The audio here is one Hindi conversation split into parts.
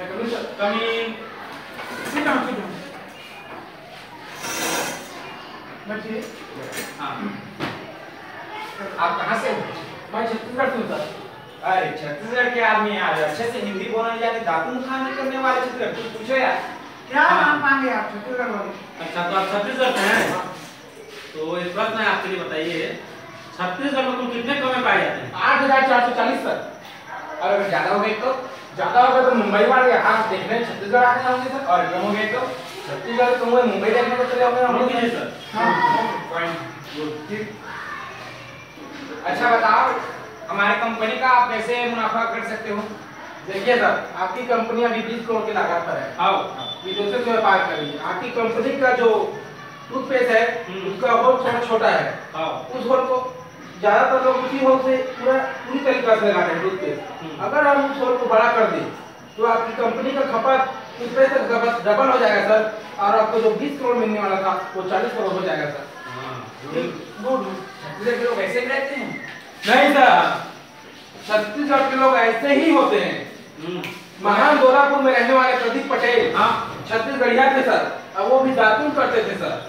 Coming Sit down, sit down. बैठिए हाँ। आप कहाँ से? मैं छत्तीसगढ़ से सर। अरे छत्तीसगढ़ के आदमी यार अच्छे से हिंदी बोलने करने वाले छत्तीसगढ़ कुछ पूछो यार। क्या हाँ। नाम मांगे आप छत्तीसगढ़ वाले? अच्छा तो आप छत्तीसगढ़ से हैं? तो एक प्रश्न है आपके लिए बताइए। छत्तीसगढ़ में कुल कितने कौवे पाए जाते हैं? आठ हज़ार चार सौ चालीस सर। और अगर ज़्यादा हो गए तो ज़्यादा होगा तो मुंबई वाले यहाँ देखने छत्तीसगढ़ आने होंगे सर और कम हो गए तो छत्तीसगढ़ तो वही मुंबई देखने को चले होंगे हम लोग सर। हाँ। अच्छा बताओ हमारी कंपनी का आप कैसे मुनाफा कर सकते हो। देखिए सर आपकी कंपनी अभी बीस करोड़ की लागत पर है। आओ विदेशों से व्यापार कर रही है। आपकी कंपनी का जो टूथपेस्ट है हम्म। उसका होल थोड़ा छोटा है। उस होल को ज़्यादातर लोग उसी होल से पूरा पूरी तरीका से लगाते हैं टूथपेस्ट हम्म। अगर हम उस होल को बड़ा कर दें तो आपकी कंपनी का खपत टूथपेस्ट का खपत डबल हो जाएगा सर। और आपको जो 20 करोड़ मिलने वाला था वो 40 करोड़ हो जाएगा सर। हाँ गुड। के लोग ऐसे रहते हैं? नहीं सर। छत्तीसगढ़ के लोग ऐसे ही होते हैं। हम्म, महान गोरापुर में रहने वाले प्रदीप पटेल। हाँ। छत्तीसगढ़िया थे सर। और वो भी दातुन करते थे सर।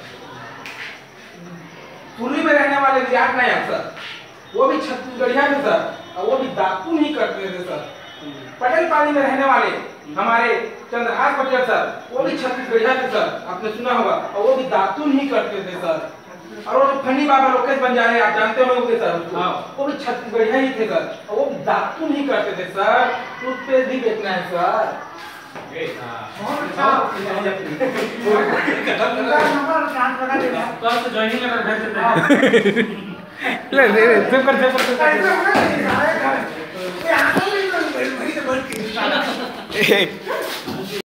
पुरी में रहने वाले विराट नायक सर। वो भी छत्तीसगढ़िया थे सर और वो भी दातुन ही करते थे सर। पटेल पाली में रहने वाले हमारे चंद्रहास पटेल सर वो भी छत्तीसगढ़िया थे सर आपने सुना होगा और वो भी दातुन ही करते थे सर। और वो जो फनी बाबा लोकेश बंजारे आप जानते होंगे सर हाँ। वो भी छत्तीसगढ़िया ही थे सर और वो भी दातुन ही करते थे सर। टूथपेस्ट भी बेचना है सर। हाँ। बहुत अच्छा। तो हैं ले ले ले चुप कर चुप कर चुप कर